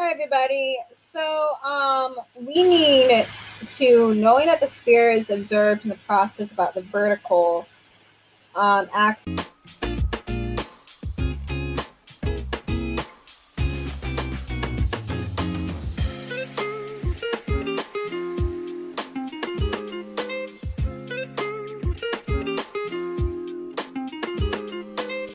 Hi, everybody. So, um, we need to knowing that the sphere is observed in the process about the vertical um, axis.